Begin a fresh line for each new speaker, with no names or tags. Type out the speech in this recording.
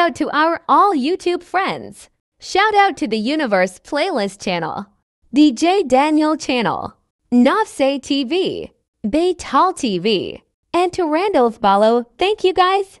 out to our all YouTube friends. Shout out to the Universe Playlist channel, the J Daniel channel, Nafse TV, Baytal TV, and to Randolph Ballo. Thank you guys.